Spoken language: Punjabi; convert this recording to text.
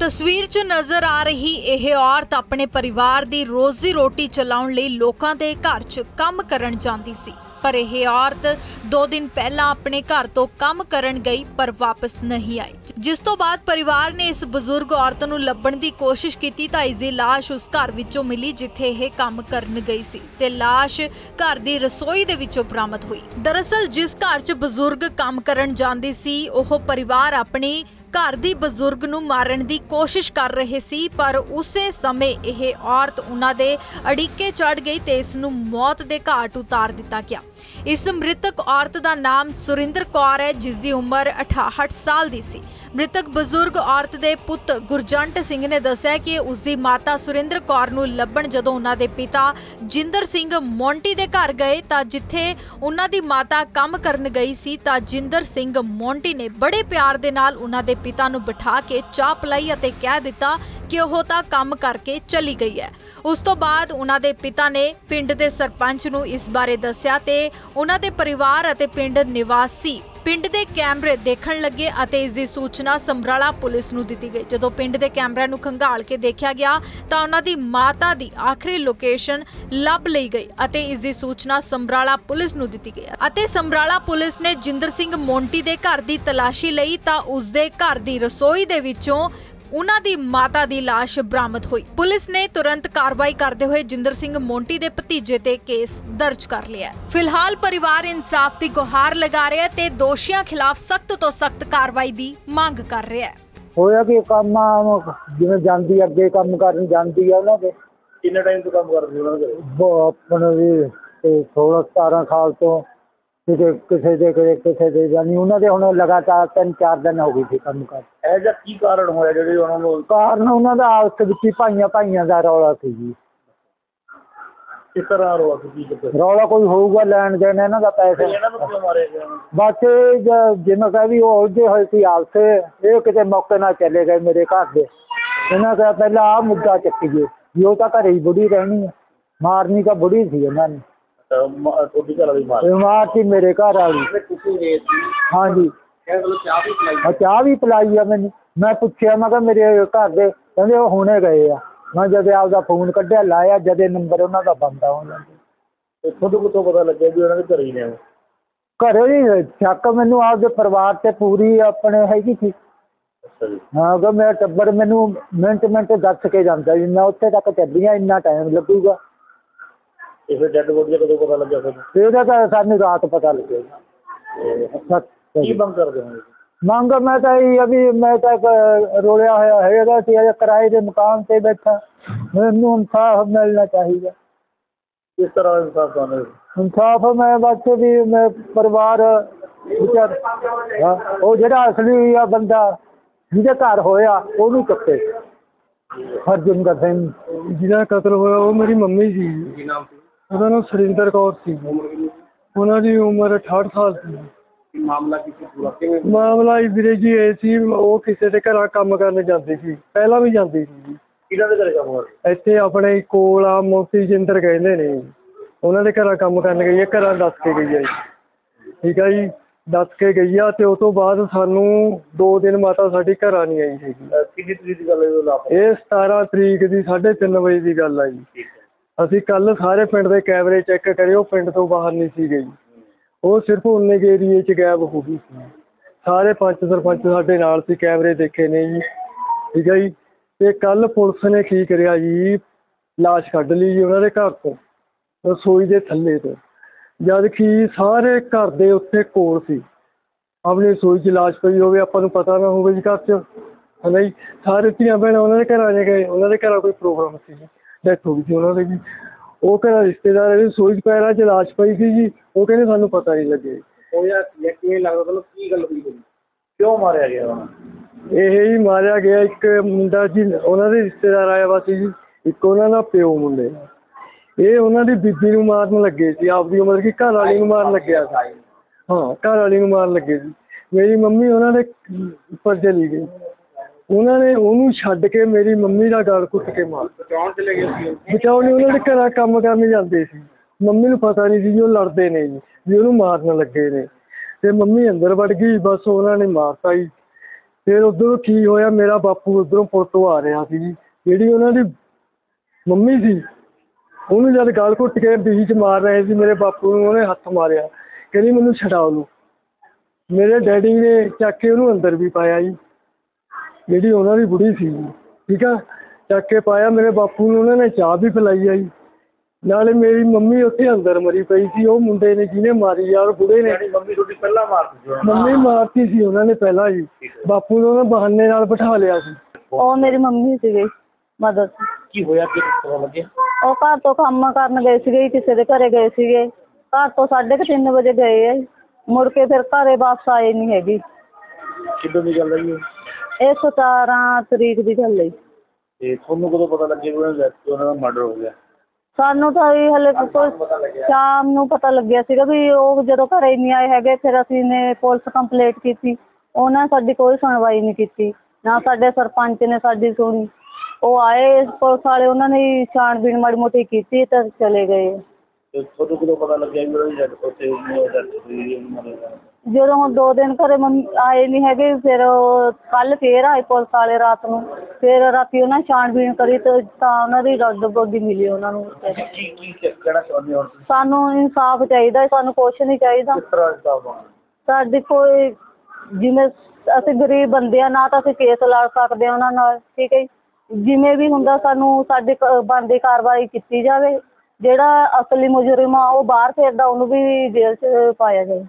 ਤਸਵੀਰ 'ਚ ਨਜ਼ਰ ਆ ਰਹੀ ਇਹ ਔਰਤ ਆਪਣੇ ਪਰਿਵਾਰ ਦੀ ਰੋਜ਼ੀ ਰੋਟੀ ਚਲਾਉਣ ਲਈ ਲੋਕਾਂ ਦੇ ਘਰ 'ਚ ਕੰਮ ਕਰਨ ਜਾਂਦੀ ਸੀ। ਪਰ ਇਹ ਔਰਤ 2 ਦਿਨ ਪਹਿਲਾਂ ਆਪਣੇ ਘਰ ਤੋਂ ਕੰਮ ਕਰਨ ਗਈ ਪਰ ਵਾਪਸ ਨਹੀਂ ਆਈ। ਜਿਸ ਤੋਂ ਬਾਅਦ ਪਰਿਵਾਰ ਨੇ ਇਸ ਬਜ਼ੁਰਗ ਔਰਤ ਨੂੰ ਲੱਭਣ ਦੀ ਕੋਸ਼ਿਸ਼ ਕੀਤੀ ਤਾਂ ਇਸ ਦੀ ਲਾਸ਼ ਉਸ ਘਰ ਵਿੱਚੋਂ ਮਿਲੀ ਜਿੱਥੇ ਇਹ ਕੰਮ ਕਰਨ ਗਈ ਸੀ ਤੇ ਲਾਸ਼ ਘਰ ਦੀ ਰਸੋਈ ਦੇ ਵਿੱਚੋਂ ਬਰਾਮਦ ਹੋਈ। ਦਰਅਸਲ ਜਿਸ ਘਰ 'ਚ ਬਜ਼ੁਰਗ ਕੰਮ ਕਰਨ ਜਾਂਦੀ ਸੀ, ਉਹ ਪਰਿਵਾਰ ਆਪਣੀ ਘਰ ਦੀ ਬਜ਼ੁਰਗ ਨੂੰ ਮਾਰਨ ਦੀ ਕੋਸ਼ਿਸ਼ ਕਰ ਰਹੇ ਸੀ, ਪਰ ਉਸੇ ਸਮੇਂ ਇਹ ਔਰਤ ਉਹਨਾਂ ਦੇ ਅੜਿੱਕੇ ਚੜ ਗਈ ਤੇ ਇਸ ਨੂੰ ਮੌਤ ਦੇ ਘਾਟ ਉਤਾਰ ਦਿੱਤਾ ਗਿਆ। ਇਸ ਮ੍ਰਿਤਕ ਔਰਤ ਦਾ ਨਾਮ ਸੁਰਿੰਦਰ ਕੌਰ ਹੈ, ਜਿਸ ਦੀ ਉਮਰ 68 ਸਾਲ ਦੀ ਸੀ। ਮ੍ਰਿਤਕ ਬਜ਼ੁਰਗ ਔਰਤ ਦੇ ਪੁੱਤ ਗੁਰਜੰਟ ਸਿੰਘ ਨੇ ਦੱਸਿਆ ਕਿ ਉਸ ਦੀ ਮਾਤਾ ਸੁਰਿੰਦਰ ਕੌਰ ਨੂੰ ਲੱਭਣ ਜਦੋਂ ਉਹਨਾਂ ਦੇ ਪਿਤਾ ਜਿੰਦਰ ਸਿੰਘ ਮੌਂਟੀ ਦੇ ਘਰ ਗਏ, ਤਾਂ ਜਿੱਥੇ ਉਹਨਾਂ ਦੀ ਮਾਤਾ ਕੰਮ ਕਰਨ ਗਈ ਸੀ, ਤਾਂ ਜਿੰਦਰ ਸਿੰਘ ਮੌਂਟੀ ਨੇ ਬੜੇ ਪਿਆਰ ਦੇ ਨਾਲ ਉਹਨਾਂ ਦੇ ਪਿਤਾ ਨੂੰ ਬਿਠਾ ਕੇ ਚਾਹ ਪਲਾਈ ਅਤੇ ਕਹਿ ਦਿੱਤਾ ਕਿ ਉਹ ਤਾਂ ਕੰਮ ਕਰਕੇ ਚਲੀ ਗਈ ਹੈ। ਉਸ ਤੋਂ ਬਾਅਦ ਉਹਨਾਂ ਦੇ ਪਿਤਾ ਨੇ ਪਿੰਡ ਦੇ ਸਰਪੰਚ ਨੂੰ ਇਸ ਬਾਰੇ ਦੱਸਿਆ ਤੇ ਉਹਨਾਂ ਦੇ ਪਰਿਵਾਰ ਅਤੇ ਪਿੰਡ ਨਿਵਾਸੀ ਪਿੰਡ ਦੇ ਕੈਮਰੇ ਦੇਖਣ ਲੱਗੇ ਅਤੇ ਇਸ ਦੀ ਸੂਚਨਾ ਸਮਰਾਲਾ ਪੁਲਿਸ ਨੂੰ ਦਿੱਤੀ ਗਈ। ਜਦੋਂ ਪਿੰਡ ਦੇ ਕੈਮਰਿਆਂ ਨੂੰ ਖੰਗਾਲ ਕੇ ਦੇਖਿਆ ਗਿਆ, ਤਾਂ ਉਹਨਾਂ ਦੀ ਮਾਤਾ ਦੀ ਆਖਰੀ ਲੋਕੇਸ਼ਨ ਲੱਭ ਲਈ ਗਈ ਅਤੇ ਇਸ ਦੀ ਸੂਚਨਾ ਸਮਰਾਲਾ ਪੁਲਿਸ ਨੂੰ ਦਿੱਤੀ ਗਈ ਅਤੇ ਸਮਰਾਲਾ ਪੁਲਿਸ ਨੇ ਜਿੰਦਰ ਸਿੰਘ ਮੋਂਟੀ ਦੇ ਘਰ ਦੀ ਤਲਾਸ਼ੀ ਲਈ ਤਾਂ ਉਸ ਦੇ ਘਰ ਦੀ ਰਸੋਈ ਦੇ ਵਿੱਚੋਂ ਉਹਨਾਂ ਦੀ ਮਾਤਾ ਦੀ ਲਾਸ਼ ਬਰਾਮਦ ਹੋਈ। ਪੁਲਿਸ ਨੇ ਤੁਰੰਤ ਕਾਰਵਾਈ ਕਰਦੇ ਹੋਏ ਜਿੰਦਰ ਸਿੰਘ ਮੋਂਟੀ ਦੇ ਭਤੀਜੇ ਤੇ ਕੇਸ ਦਰਜ ਕਰ ਲਿਆ ਹੈ। ਫਿਲਹਾਲ ਪਰਿਵਾਰ ਇਨਸਾਫ ਦੀ ਗੁਹਾਰ ਲਗਾ ਰਿਹਾ ਤੇ ਦੋਸ਼ੀਆਂ ਖਿਲਾਫ ਸਖਤ ਤੋਂ ਸਖਤ ਕਾਰਵਾਈ ਦੀ ਮੰਗ ਕਰ ਰਿਹਾ ਹੈ। ਹੋਇਆ ਕਿ ਕੰਮ ਜਿਵੇਂ ਜਾਂਦੀ ਅੱਗੇ ਕੰਮ ਕਰਨ ਜਾਂਦੀ ਆ ਉਹਨਾਂ ਦੇ। ਕਿੰਨੇ ਟਾਈਮ ਤੋਂ ਕੰਮ ਕਰਦੇ ਉਹਨਾਂ ਦੇ? ਆਪਣੇ ਵੀ ਤੇ 16 17 ਸਾਲ ਤੋਂ ਕਿਤੇ ਕਿਸੇ ਦੇ ਕਿਤੇ ਕਿਸੇ ਦੇ ਜਾਨੀ ਉਹਨਾਂ ਦੇ ਹੁਣ ਲਗਾਤਾਰ ਤਿੰਨ ਚਾਰ ਦਿਨ ਹੋ ਗਏ ਸੀ ਕੰਮ ਕਰ ਇਹ ਜਿਹਾ ਕੀ ਕਾਰਨ ਹੋਇਆ ਜਿਹੜੇ ਉਹਨਾਂ ਨੂੰ ਕਾਰਨ ਉਹਨਾਂ ਦਾ ਆਪਸ ਵਿੱਚ ਹੀ ਭਾਈਆਂ ਭਾਈਆਂ ਦਾ ਰੌਲਾ ਸੀ ਜੀ। ਕਿਸ ਤਰ੍ਹਾਂ ਰੋਆ ਕੀ ਕਰਦੇ ਰੌਲਾ ਕੋਈ ਹੋਊਗਾ ਲੈਣ ਦੇਣ ਇਹਨਾਂ ਦਾ ਪੈਸੇ। ਇਹਨਾਂ ਨੂੰ ਕਿਉਂ ਮਾਰਿਆ ਗਿਆ ਬਸ ਇਹ ਜ- ਜਿਵੇਂ ਕਹੇ ਵੀ ਉਹ ਉਲਝੇ ਹੋਏ ਸੀ ਆਪਸੇ ਇਹ ਕਿਤੇ ਮੌਕੇ ਨਾਲ ਚਲੇ ਗਏ ਮੇਰੇ ਘਰ ਦੇ। ਇਹਨਾਂ ਦਾ ਪਹਿਲਾਂ ਆ ਮੁੱਦਾ ਚੱਕੀਏ ਵੀ ਉਹ ਤਾਂ ਘਰੇ ਹੀ ਬੁੜੀ ਰਹਿਣੀ ਹੈ ਮਾਰਨੀ ਤਾਂ ਬੁੜੀ ਸੀ ਇਹਨਾਂ ਨੇ। ਤਾਂ ਮ- ਤੁਹਾਡੀ ਘਰ ਵਾਲੀ ਮਾਰ ਬਿਮਾਰ ਸੀ ਮੇਰੇ ਘਰ ਵਾਲੀ। ਤੁਸੀਂ ਰੇਤ ਹਾਂਜੀ। ਆ ਚਾਹ ਵੀ ਪਿਲਾਈ ਆ ਮੈਨੂੰ। ਮੈਂ ਪੁੱਛਿਆ ਮੈਂ ਕਿਹਾ ਮੇਰੇ ਘਰ ਦੇ ਕਹਿੰਦੇ ਉਹ ਹੁਣੇ ਗਏ ਆ। ਮੈਂ ਜਦ ਆਪਦਾ ਫੋਨ ਕੱਢਿਆ ਲਾਇਆ ਜਦੇ ਨੰਬਰ ਉਹਨਾਂ ਦਾ ਬੰਦ ਆ ਉਹਨਾਂ ਦਾ ਤੇ ਕਿੱਥੋਂ ਪਤਾ ਲੱਗਿਆ ਵੀ ਉਹਨਾਂ ਦੇ ਘਰੇ ਹੀ ਨੇ ਉਹ? ਘਰੇ ਹੀ ਸ਼ੱਕ ਮੈਨੂੰ ਆਪਦੇ ਪਰਿਵਾਰ ਤੇ ਪੂਰੀ ਆਪਣੇ ਹੈਗੀ ਸੀ। ਅੱਛਾ ਜੀ। ਹਾਂ ਕਿ ਮੇਰਾ ਟੱਬਰ ਮੈਨੂੰ ਮਿੰਟ ਮਿੰਟ ਦੱਸ ਕੇ ਜਾਂਦਾ ਵੀ ਮੈਂ ਉੱਥੇ ਤੱਕ ਚੱਲੀਆਂ ਇੰਨਾ ਟਾਈਮ ਲੱਗੂਗਾ। ਇਹ ਫਿਰ ਡੈਡ ਬੋਡੀ ਦਾ ਕਦੋਂ ਪਤਾ ਲੱਗਿਆ ਤੁਹਾਨੂੰ? ਤੇ ਇਹਦਾ ਤਾਂ ਸਾਨੂੰ ਰਾਤ ਪਤਾ ਸੱਚ ਕੀ ਬੰਦ ਕਰਦੇ ਹੋ? ਮੰਗ ਮੈਂ ਤਾਂ ਇਹ ਵੀ ਮੈਂ ਤਾਂ ਰੋਲਿਆ ਹੋਇਆ ਹੈਗਾ ਸੀ ਅਜੇ ਕਿਰਾਏ ਦੇ ਮਕਾਨ ਤੇ ਬੈਠਾ। ਮੈਨੂੰ ਇਨਸਾਫ ਮਿਲਣਾ ਚਾਹੀਦਾ। ਕਿਸ ਤਰ੍ਹਾਂ ਇਨਸਾਫ ਕਰਨਾ ਇਨਸਾਫ ਮੈਂ ਬਸ ਵੀ ਮੈਂ ਪਰਿਵਾਰ ਵਿਚਾਰ ਹਾਂ, ਉਹ ਜਿਹੜਾ ਅਸਲੀ ਆ ਬੰਦਾ ਜਿਹਦੇ ਘਰ ਹੋਇਆ ਉਹਨੂੰ ਚੱਕੇ। ਹਰਜਿੰਦਰ ਸਿੰਘ। ਜਿਹਦਾ ਕਤਲ ਹੋਇਆ ਉਹ ਮੇਰੀ ਮੰਮੀ ਸੀ ਕੀ ਨਾਮ ਸੀ? ਉਹਦਾ ਨਾਮ ਸੁਰਿੰਦਰ ਕੌਰ ਸੀ ਉਹਨਾਂ ਦੀ ਉਮਰ 68 ਸਾਲ ਸੀ। ਕੀ ਮਾਮਲਾ ਕਿਸੇ ਪੂਰਾ? ਕਿਵੇਂ ਮਾਮਲਾ ਇਹ ਵੀਰੇ ਜੀ ਇਹ ਸੀ ਉਹ ਕਿਸੇ ਦੇ ਘਰਾਂ ਕੰਮ ਕਰਨ ਜਾਂਦੀ ਸੀ। ਪਹਿਲਾਂ ਵੀ ਜਾਂਦੀ ਸੀ ਜੀ। ਕਿਹਨਾਂ ਦੇ ਘਰੇ ਕੰਮ ਹੋ ਰਿਹਾ ਇੱਥੇ ਆਪਣੇ ਕੋਲ ਆ ਮੋਤੀ ਜਿੰਦਰ ਕਹਿੰਦੇ ਨੇ। ਜੀ। ਉਹਨਾਂ ਦੇ ਘਰਾਂ ਕੰਮ ਕਰਨ ਗਈ ਹੈ ਘਰਾਂ ਦੱਸ ਕੇ ਗਈ ਹੈ ਜੀ। ਠੀਕ ਆ ਜੀ ਦੱਸ ਕੇ ਗਈ ਆ ਤੇ ਉਸ ਤੋਂ ਬਾਅਦ ਸਾਨੂੰ 2 ਦਿਨ ਮਾਤਾ ਸਾਡੀ ਘਰਾਂ ਨਹੀਂ ਆਈ ਹੈਗੀ। ਅਹ ਕਿੰਨੀ ਤਰੀਕ ਦੀ ਗੱਲ ਹੈ ਉਹ ਲਾਪ ਇਹ 17 ਤਰੀਕ ਦੀ 3:30 ਵਜੇ ਦੀ ਗੱਲ ਆ ਜੀ। ਠੀਕ ਹੈ। ਅਸੀਂ ਕੱਲ ਸਾਰੇ ਪਿੰਡ ਦੇ ਕੈਮਰੇ ਚੈੱਕ ਕਰੇ ਉਹ ਪਿੰਡ ਤੋਂ ਬਾਹਰ ਨਹੀਂ ਸੀ ਗਈ। ਉਹ ਸਿਰਫ ਉਨੇ ਕੇ ਏਰੀਏ 'ਚ ਗਾਇਬ ਹੋ ਗਈ ਸੀ। ਸਾਰੇ ਪੰਚ ਸਰਪੰਚ ਸਾਡੇ ਨਾਲ ਸੀ, ਕੈਮਰੇ ਦੇਖੇ ਨੇ ਜੀ। ਠੀਕ ਹੈ ਜੀ। ਤੇ ਕੱਲ ਪੁਲਿਸ ਨੇ ਕੀ ਕਰਿਆ ਜੀ? ਲਾਸ਼ ਕੱਢ ਲਈ ਜੀ ਉਹਨਾਂ ਦੇ ਘਰ ਤੋਂ, ਰਸੋਈ ਦੇ ਥੱਲੇ ਤੋਂ। ਜਦ ਕਿ ਸਾਰੇ ਘਰ ਦੇ ਉੱਤੇ ਕੋਲ ਸੀ। ਆਪਣੀ ਰਸੋਈ 'ਚ ਲਾਸ਼ ਪਈ ਹੋਵੇ, ਆਪਾਂ ਨੂੰ ਪਤਾ ਨਾ ਹੋਵੇ ਜੀ ਘਰ 'ਚ। ਹਨਾ ਜੀ? ਸਾਰੇ ਧੀਆਂ ਭੈਣਾਂ ਉਹਨਾਂ ਦੇ ਘਰਾਂ 'ਚ ਗਏ, ਉਹਨਾਂ ਦੇ ਘਰਾਂ ਕੋਈ ਪ੍ਰੋਗਰਾਮ ਸੀ ਡੈਥ ਹੋ ਗਈ ਸੀ ਉਹਨਾਂ ਦੇ ਜੀ। ਉਹ ਘਰਾਂ ਰਿਸ਼ਤੇਦਾਰਾਂ ਦੀ ਰਸੋਈ 'ਚ ਪੈਰਾਂ 'ਚ ਲਾਸ਼ ਪਈ ਸੀ ਜੀ ਉਹ ਕਹਿੰਦੇ ਸਾਨੂੰ ਪਤਾ ਨਹੀਂ ਲੱਗਿਆ ਉਹ ਯਾਰ ਕਿਵੇਂ ਲੱਗਦਾ ਤੁਹਾਨੂੰ ਕੀ ਗੱਲ ਹੋਈ ਹੋਈ? ਕਿਉਂ ਮਾਰਿਆ ਗਿਆ ਉਹਨਾਂ? ਇਹ ਹੀ ਮਾਰਿਆ ਗਿਆ ਇੱਕ ਮੁੰਡਾ ਜੀ ਉਹਨਾਂ ਦੇ ਰਿਸ਼ਤੇਦਾਰ ਆਇਆ ਵਾ ਸੀ ਜੀ ਇੱਕ ਉਹਨਾਂ ਦਾ ਪਿਓ ਮੁੰਡੇ ਦਾ। ਇਹ ਉਹਨਾਂ ਦੀ ਬੀਬੀ ਨੂੰ ਮਾਰਨ ਲੱਗੇ ਸੀ ਆਪਦੀ ਉਮਰ ਕੀ ਘਰ ਵਾਲੀ ਨੂੰ ਮਾਰਨ ਲੱਗਿਆ ਸੀ ਹਾਂ ਘਰ ਵਾਲੀ ਨੂੰ ਮਾਰਨ ਲੱਗੇ ਸੀ ਮੇਰੀ ਮੰਮੀ ਉਹਨਾਂ ਦੇ ਉੱਪਰ ਚਲੀ ਗਈ ਉਹਨਾਂ ਨੇ ਉਹਨੂੰ ਛੱਡ ਕੇ ਮੇਰੀ ਮੰਮੀ ਦਾ ਗਲ ਘੁੱਟ ਕੇ ਮਾਰ ਬਚਾਉਣ ਚਲੇ ਗਏ ਸੀ। ਬਚਾਉਣੇ ਉਹਨਾਂ ਦੇ ਘਰਾਂ ਕੰਮ ਕਰਨ ਜਾਂਦੇ ਸੀ। ਮੰਮੀ ਨੂੰ ਪਤਾ ਨਹੀਂ ਸੀ ਜੀ ਉਹ ਲੜਦੇ ਨੇ ਜੀ ਵੀ ਉਹਨੂੰ ਮਾਰਨ ਲੱਗੇ ਨੇ। ਤੇ ਮੰਮੀ ਅੰਦਰ ਵੜ ਗਈ ਬਸ ਉਹਨਾਂ ਨੇ ਮਾਰਤਾ ਜੀ। ਫਿਰ ਉਧਰੋਂ ਕੀ ਹੋਇਆ ਮੇਰਾ ਬਾਪੂ ਉਧਰੋਂ ਪੁਲ ਤੋਂ ਆ ਰਿਹਾ ਸੀ ਜੀ। ਜਿਹੜੀ ਉਹਨਾਂ ਦੀ ਮੰਮੀ ਸੀ ਉਹਨੂੰ ਜਦ ਗਲ ਘੁੱਟ ਕੇ ਬੀਚ ਮਾਰ ਰਹੇ ਸੀ ਮੇਰੇ ਬਾਪੂ ਨੂੰ ਉਹਨੇ ਹੱਥ ਮਾਰਿਆ। ਕਹਿੰਦੀ ਮੈਨੂੰ ਛਡਾਓ ਲਓ ਮੇਰੇ ਡੈਡੀ ਨੇ ਚੱਕ ਕੇ ਉਹਨੂੰ ਅੰਦਰ ਵੀ ਪਾਇਆ ਜੀ। ਜਿਹੜੀ ਉਹਨਾਂ ਦੀ ਬੁੜੀ ਸੀ। ਜੀ, ਠੀਕ ਆ? ਚੱਕ ਕੇ ਪਾਇਆ ਮੇਰੇ ਬਾਪੂ ਨੂੰ ਉਹਨਾਂ ਨੇ ਚਾਹ ਵੀ ਪਿਲਾਈ ਆ ਜੀ ਨਾਲੇ ਮੇਰੀ ਮੰਮੀ ਉੱਥੇ ਅੰਦਰ ਮਰੀ ਪਈ ਸੀ। ਉਹ ਮੁੰਡੇ ਨੇ ਜਿਹਨੇ ਮਾਰੀ ਯਾਰ ਬੁੜੇ ਨੇ। ਯਾਨੀ ਮੰਮੀ ਤੁਹਾਡੀ ਪਹਿਲਾਂ ਮਾਰਦੀ ਸੀ ਉਹਨਾਂ ਨੂੰ। ਮੰਮੀ ਮਾਰਤੀ ਸੀ ਉਹਨਾਂ ਨੇ ਪਹਿਲਾਂ ਜੀ ਬਾਪੂ ਨੂੰ ਉਹਨਾਂ ਬਹਾਨੇ ਨਾਲ ਬਿਠਾ ਲਿਆ ਸੀ। ਉਹ ਮੇਰੀ ਮੰਮੀ ਸੀਗੀ ਮਦਦ ਕੀ ਹੋਇਆ? ਕਿ ਪਤਾ ਲੱਗਿਆ? ਉਹ ਘਰ ਤੋਂ ਕੰਮ ਕਰਨ ਗਏ ਸੀਗੇ ਕਿਸੇ ਦੇ ਘਰੇ ਗਏ ਸੀਗੇ। ਘਰ ਤੋਂ 3:30 ਵਜੇ ਗਏ ਆ ਜੀ। ਮੁੜ ਕੇ ਫਿਰ ਘਰੇ ਵਾਪਸ ਆਏ ਨਹੀਂ ਹੈਗੀ। ਕਿੱਦੋਂ ਦੀ ਗੱਲ ਹੈ ਜੀ ਇਹ? ਇਹ 17 ਤਰੀਕ ਦੀ ਗੱਲ ਹੈ ਤੇ ਤੁਹਾਨੂੰ ਕਦੋਂ ਪਤਾ ਲੱਗਿਆ ਕਿ ਉਹਨਾਂ ਦਾ death- ਉਹਨਾਂ ਦਾ ਮਰਡਰ ਹੋ ਗਿਆ? ਸਾਨੂੰ ਤਾਂ ਇਹ ਹਲੇ ਕੋਈ ਸ਼ਾਮ ਨੂੰ ਪਤਾ ਲੱਗਿਆ ਸੀਗਾ ਵੀ ਉਹ ਜਦੋਂ ਘਰੇ ਨਹੀਂ ਆਏ ਹੈਗੇ ਫਿਰ ਅਸੀਂ ਨੇ ਪੁਲਿਸ ਕੰਪਲੇਂਟ ਕੀਤੀ। ਉਹਨਾਂ ਸਾਡੀ ਕੋਈ ਸੁਣਵਾਈ ਨਹੀਂ ਕੀਤੀ। ਨਾ ਸਾਡੇ ਸਰਪੰਚ ਨੇ ਸਾਡੀ ਸੁਣੀ। ਉਹ ਆਏ ਪੁਲਿਸ ਵਾਲੇ ਉਹਨਾਂ ਨੇ ਛਾਣਬੀਣ ਮਾੜੀ ਮੋਟੀ ਕੀਤੀ ਤਾਂ ਚਲੇ ਗਏ। ਤੇ ਤੁਹਾਨੂੰ ਕਦੋਂ ਪਤਾ ਲੱਗਿਆ ਕਿ ਉਹਨਾਂ ਦੀ ਡੈਥ ਉੱਥੇ ਹੋਈ ਹੈ ਉਹਨਾਂ ਦੀ? ਜਦੋਂ ਹੁਣ ਦੋ ਦਿਨ ਘਰੇ ਮੰਮੀ ਆਏ ਨਹੀਂ ਹੈਗੇ ਫਿਰ ਕੱਲ ਫੇਰ ਆਏ ਪੁਲਿਸ ਵਾਲੇ ਰਾਤ ਨੂੰ। ਫਿਰ ਰਾਤੀ ਉਹਨਾਂ ਛਾਣਬੀਣ ਕਰੀ ਤੇ ਤਾਂ ਉਹਨਾਂ ਦੀ ਰੱਦ ਬੋਦੀ ਮਿਲੀ ਉਹਨਾਂ ਨੂੰ। ਕੀ ਕੀ ਕਹਿਣਾ ਚਾਹੁੰਦੇ ਹੋ ਤੁਸੀਂ? ਸਾਨੂੰ ਇਨਸਾਫ ਚਾਹੀਦਾ ਹੈ, ਸਾਨੂੰ ਕੁਛ ਨਹੀਂ ਚਾਹੀਦਾ। ਕਿਸ ਤਰ੍ਹਾਂ ਆ ਸਾਡੀ ਕੋਈ ਜਿਵੇਂ ਅਸੀਂ ਗਰੀਬ ਬੰਦੇ ਆ ਨਾ ਤਾਂ ਅਸੀਂ ਕੇਸ ਲੜ ਸਕਦੇ ਹਾਂ ਉਹਨਾਂ ਨਾਲ ਠੀਕ ਹੈ ਜੀ। ਜਿਵੇਂ ਵੀ ਹੁੰਦਾ ਸਾਨੂੰ ਸਾਡੀ ਕ- ਬਣਦੀ ਕਾਰਵਾਈ ਕੀਤੀ ਜਾਵੇ। ਜਿਹੜਾ ਅਸਲੀ ਮੁਜਰਮ ਆ ਉਹ ਬਾਹਰ ਫਿਰਦਾ ਉਹਨੂੰ ਵੀ ਜੇਲ੍ਹ 'ਚ ਪਾਇਆ ਜਾਵੇ।